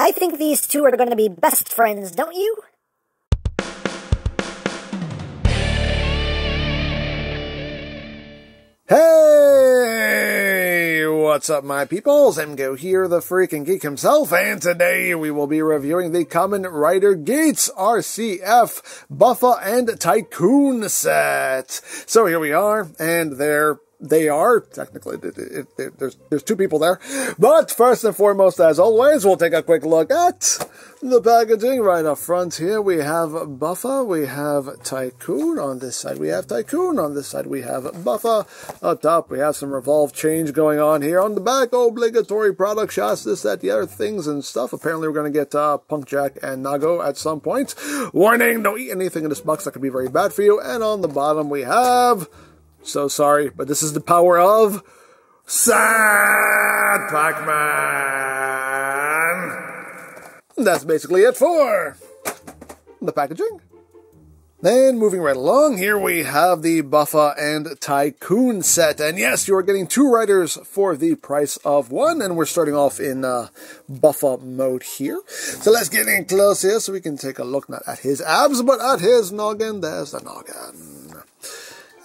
I think these two are going to be best friends, don't you? Hey! What's up, my peoples? Emgo here, the freaking geek himself, and today we will be reviewing the Kamen Rider Geats RCF Buffa and Tycoon set. So here we are, and they're they are technically there's there's two people there. But first and foremost as always we'll take a quick look at the packaging right up front here. We have buffa we have tycoon on this side. We have tycoon on this side. We have buffa up top. We have some revolve change going on here on the back. Obligatory product shots this that the other things and stuff. Apparently we're going to get uh, punk jack and nago at some point. Warning don't eat anything in this box that could be very bad for you. And on the bottom we have so sorry, but this is the power of Sad Pac-Man. That's basically it for the packaging. Then moving right along, here we have the Buffa and Tycoon set. And yes, you are getting two riders for the price of one. And we're starting off in uh, Buffa mode here. So let's get in close here so we can take a look not at his abs, but at his noggin. There's the noggin.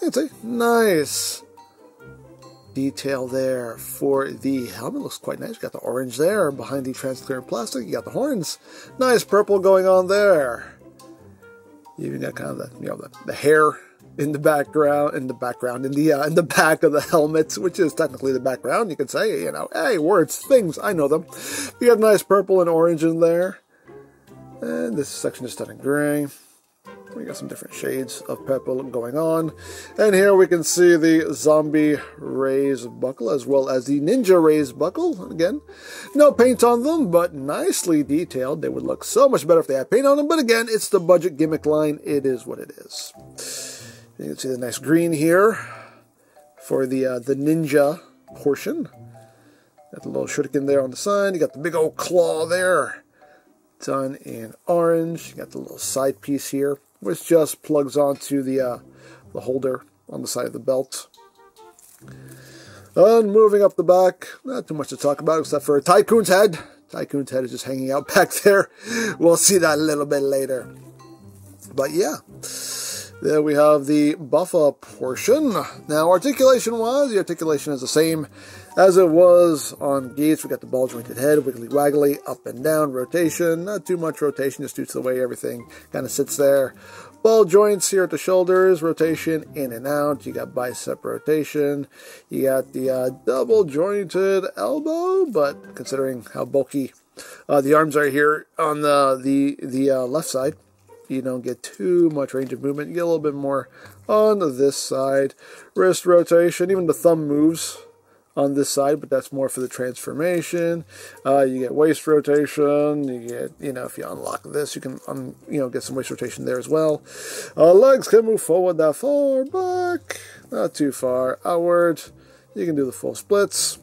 It's a nice detail there for the helmet. Looks quite nice. You got the orange there behind the transparent plastic. You got the horns. Nice purple going on there. You even got kind of the you know the, the hair in the background in the background in the uh, in the back of the helmet, which is technically the background. You could say, you know, hey, words, things, I know them. You have nice purple and orange in there. And this section is done in gray. We got some different shades of purple going on. And here we can see the zombie raise buckle as well as the ninja raise buckle. Again, no paint on them, but nicely detailed. They would look so much better if they had paint on them. But again, it's the budget gimmick line. It is what it is. You can see the nice green here for the uh, the ninja portion. Got the little shuriken there on the side. You got the big old claw there. Done in orange. You got the little side piece here which just plugs onto the, uh, the holder on the side of the belt. And moving up the back, not too much to talk about except for Tycoon's head. Tycoon's head is just hanging out back there. We'll see that a little bit later. But yeah, there we have the Buffa portion. Now, articulation-wise, the articulation is the same as it was on Geats. We got the ball jointed head, wiggly waggly, up and down, rotation. Not too much rotation, just due to the way everything kind of sits there. Ball joints here at the shoulders, rotation in and out. You got bicep rotation. You got the uh, double jointed elbow, but considering how bulky uh, the arms are here on the the the uh, left side, you don't get too much range of movement. You get a little bit more on this side. Wrist rotation, even the thumb moves on this side, but that's more for the transformation. Uh, you get waist rotation. You get, you know, if you unlock this, you can, um, you know, get some waist rotation there as well. Uh, legs can move forward that far, back, not too far, outward. You can do the full splits.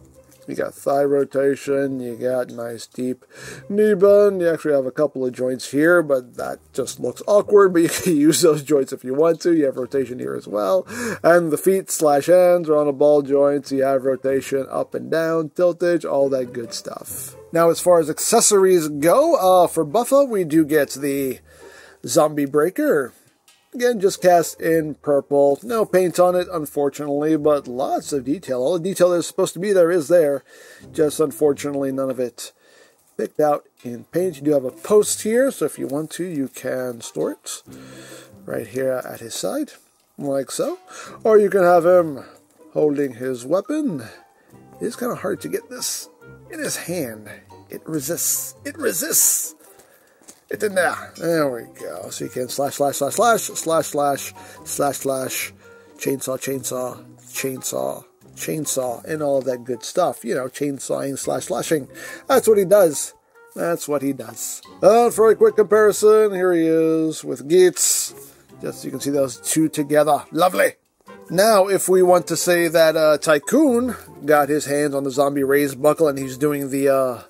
You got thigh rotation, you got nice deep knee bend. You actually have a couple of joints here, but that just looks awkward, but you can use those joints if you want to. You have rotation here as well. And the feet slash hands are on a ball joint, so you have rotation up and down, tiltage, all that good stuff. Now, as far as accessories go, uh, for Buffa, we do get the Zombie Breaker, Again, just cast in purple. No paint on it, unfortunately, but lots of detail. All the detail that's supposed to be there is there. Just unfortunately, none of it picked out in paint. You do have a post here, so if you want to, you can store it right here at his side, like so. Or you can have him holding his weapon. It's kind of hard to get this in his hand. It resists. It resists. In there. We go. So you can slash, slash, slash, slash, slash, slash, slash, slash, chainsaw, chainsaw, chainsaw, chainsaw, and all of that good stuff. You know, chainsawing slash slashing. That's what he does. That's what he does. Uh, for a quick comparison, here he is with Geats. Just so you can see those two together. Lovely. Now, if we want to say that uh, Tycoon got his hands on the zombie raised buckle and he's doing the uh,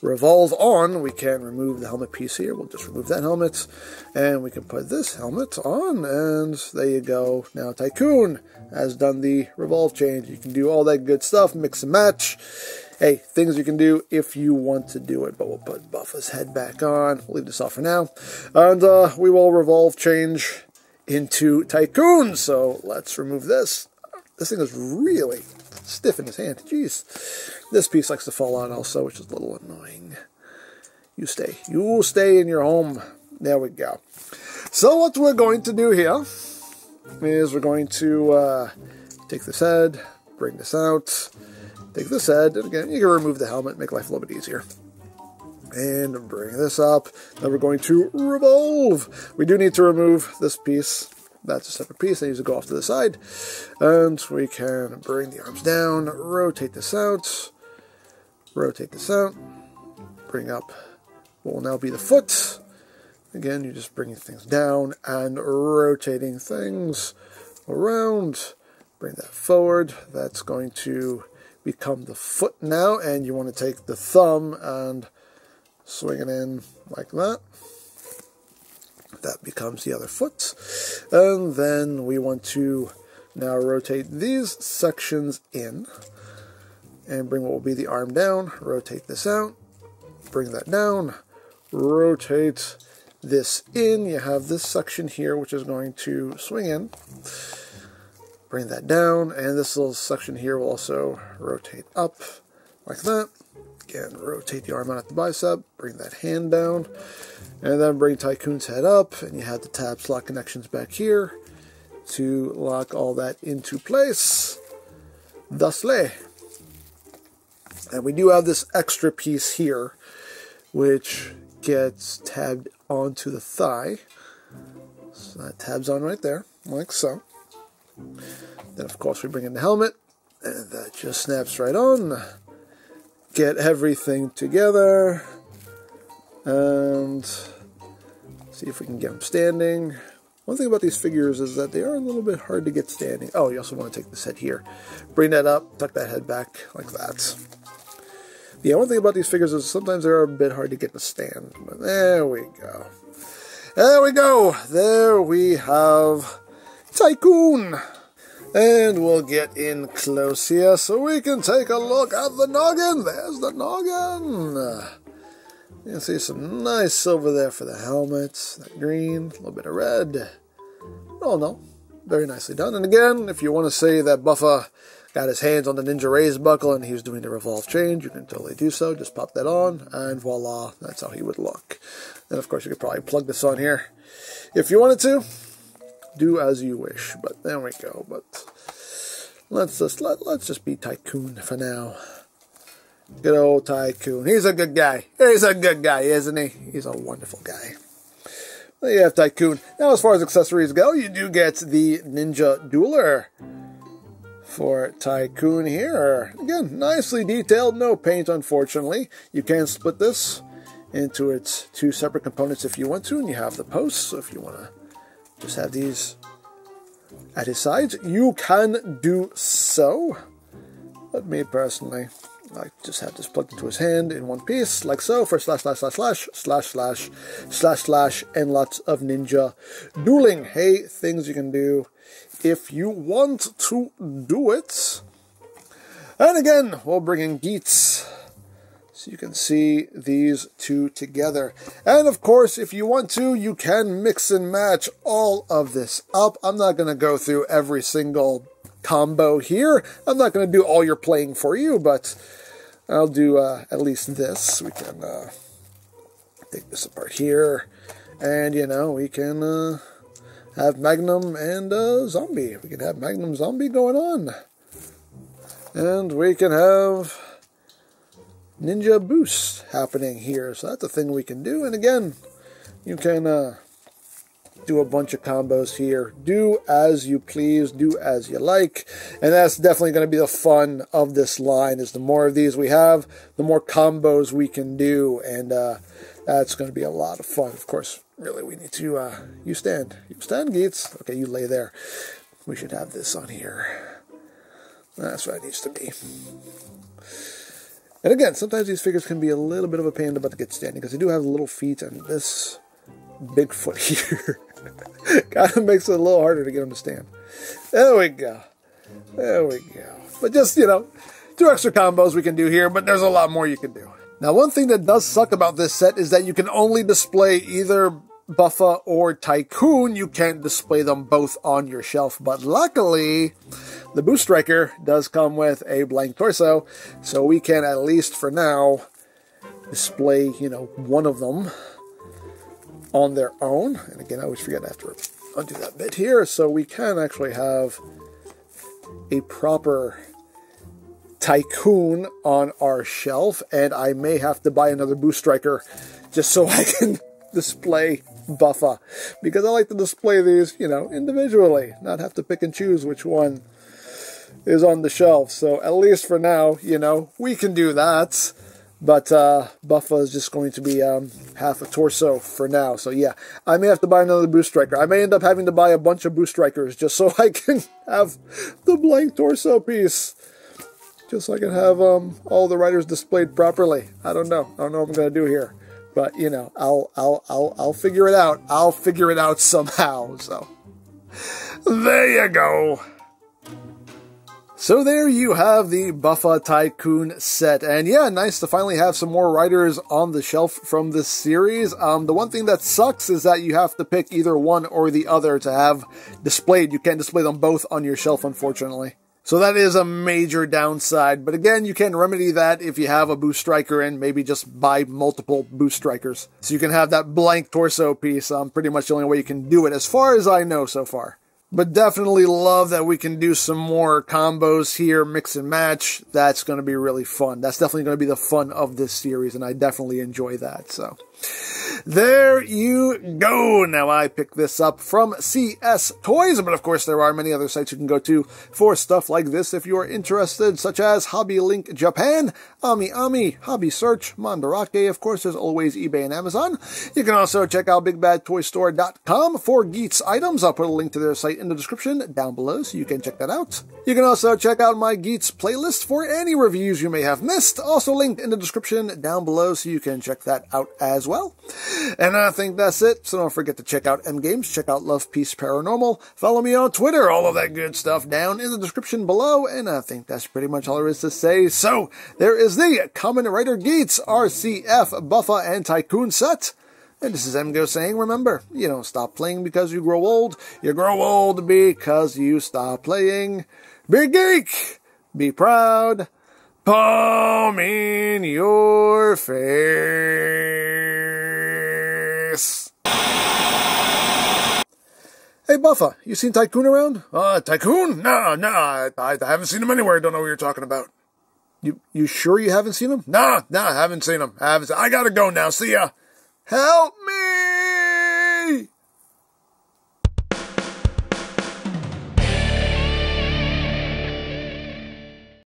revolve on, we can remove the helmet piece here. We'll just remove that helmet, and we can put this helmet on, and there you go. Now Tycoon has done the revolve change. You can do all that good stuff, mix and match. hey, things you can do if you want to do it. But we'll put Buffa's head back on. We'll leave this off for now. And uh, we will revolve change into Tycoon. So let's remove this. This thing is really stiff in his hand. Jeez. This piece likes to fall out also, which is a little annoying. You stay. You stay in your home. There we go. So what we're going to do here is we're going to uh, take this head, bring this out, take this head, and again, you can remove the helmet, make life a little bit easier. And bring this up. Then we're going to revolve. We do need to remove this piece. That's a separate piece. I to go off to the side. And we can bring the arms down, rotate this out, rotate this out, bring up what will now be the foot. Again, you're just bringing things down and rotating things around. Bring that forward. That's going to become the foot now, and you want to take the thumb and swing it in like that. That becomes the other foot. And then we want to now rotate these sections in and bring what will be the arm down. Rotate this out. Bring that down. Rotate this in. You have this section here, which is going to swing in. Bring that down, and this little section here will also rotate up like that. Again, rotate the arm out at the bicep, bring that hand down, and then bring Tycoon's head up, and you have the tab slot connections back here to lock all that into place. Thusly. And we do have this extra piece here, which gets tabbed onto the thigh. So that tabs on right there, like so. Then, of course, we bring in the helmet, and that just snaps right on. Get everything together, and see if we can get them standing. One thing about these figures is that they are a little bit hard to get standing. Oh, you also want to take this head here. Bring that up, tuck that head back like that. Yeah, one thing about these figures is sometimes they're a bit hard to get to stand. But there we go. There we go. There we have Tycoon. And we'll get in close here so we can take a look at the noggin. There's the noggin. You can see some nice silver there for the helmet. That green, a little bit of red. Oh no, very nicely done. And again, if you want to say that Buffa got his hands on the Ninja Raise buckle and he was doing the revolve change, you can totally do so. Just pop that on, and voila, that's how he would look. And of course, you could probably plug this on here if you wanted to. Do as you wish, but there we go. But let's just let, let's just be Tycoon for now. Good old Tycoon. He's a good guy. He's a good guy, isn't he? He's a wonderful guy. There you have Tycoon. Now, as far as accessories go, you do get the Ninja Dueler for Tycoon here. Again, nicely detailed, no paint, unfortunately. You can split this into its two separate components if you want to, and you have the posts, so if you want to just have these at his sides, you can do so. But me personally, I just have this plugged into his hand in one piece, like so, for slash slash slash slash slash slash slash slash and lots of ninja dueling. Hey, things you can do if you want to do it. And again, we'll bring in Geats so you can see these two together. And of course, if you want to, you can mix and match all of this up. I'm not going to go through every single combo here. I'm not going to do all your playing for you, but I'll do uh, at least this. We can uh, take this apart here. And, you know, we can uh, have Magnum and uh, Zombie. We can have Magnum Zombie going on. And we can have Ninja Boost happening here. So that's a thing we can do. And again, you can uh, do a bunch of combos here. Do as you please, do as you like. And that's definitely going to be the fun of this line is the more of these we have, the more combos we can do. And uh, that's going to be a lot of fun. Of course, really, we need to, uh, you stand. You stand, Geats. Okay, you lay there. We should have this on here. That's what it needs to be. And again, sometimes these figures can be a little bit of a pain in the butt to get standing because they do have little feet and this big foot here kind of makes it a little harder to get them to stand. There we go. There we go. But just, you know, two extra combos we can do here, but there's a lot more you can do. Now, one thing that does suck about this set is that you can only display either Buffa or Tycoon. You can't display them both on your shelf, but luckily, the Boost Striker does come with a blank torso, so we can at least for now display, you know, one of them on their own. And again, I always forget after undo that bit here, so we can actually have a proper Tycoon on our shelf, and I may have to buy another Boost Striker just so I can display Buffa, because I like to display these, you know, individually, not have to pick and choose which one is on the shelf. So at least for now, you know, we can do that. But uh, Buffa is just going to be um, half a torso for now. So yeah, I may have to buy another Boost Striker. I may end up having to buy a bunch of Boost Strikers just so I can have the blank torso piece. Just so I can have um, all the riders displayed properly. I don't know. I don't know what I'm going to do here. But, you know, I'll, I'll, I'll, I'll figure it out. I'll figure it out somehow. So, there you go. So there you have the Buffa Tycoon set. And yeah, nice to finally have some more riders on the shelf from this series. Um, the one thing that sucks is that you have to pick either one or the other to have displayed. You can't display them both on your shelf, unfortunately. So that is a major downside. But again, you can remedy that if you have a boost striker and maybe just buy multiple boost strikers. So you can have that blank torso piece. Um, pretty much the only way you can do it as far as I know so far. But definitely love that we can do some more combos here, mix and match. That's going to be really fun. That's definitely going to be the fun of this series, and I definitely enjoy that. So there you go. Now I picked this up from CS Toys, but of course there are many other sites you can go to for stuff like this if you are interested, such as Hobby Link Japan, Ami Ami, Hobby Search, Mandarake, of course there's always eBay and Amazon. You can also check out BigBadToyStore.com for Geats items. I'll put a link to their site in the description down below so you can check that out. You can also check out my Geats playlist for any reviews you may have missed, also linked in the description down below so you can check that out as well. And I think that's it. So don't forget to check out EmGames, check out Love Peace Paranormal, follow me on Twitter, all of that good stuff down in the description below. And I think that's pretty much all there is to say. So there is the Kamen Rider Geats RCF Buffa and Tycoon set. And this is EmGo saying, remember, you don't stop playing because you grow old. You grow old because you stop playing. Be geek! Be proud! Palm in your face! Hey, Buffa, you seen Tycoon around? Uh, Tycoon? Nah, nah, I, I haven't seen him anywhere. Don't know what you're talking about. You, you sure you haven't seen him? Nah, nah, I haven't seen him. I haven't. I gotta go now. See ya. Help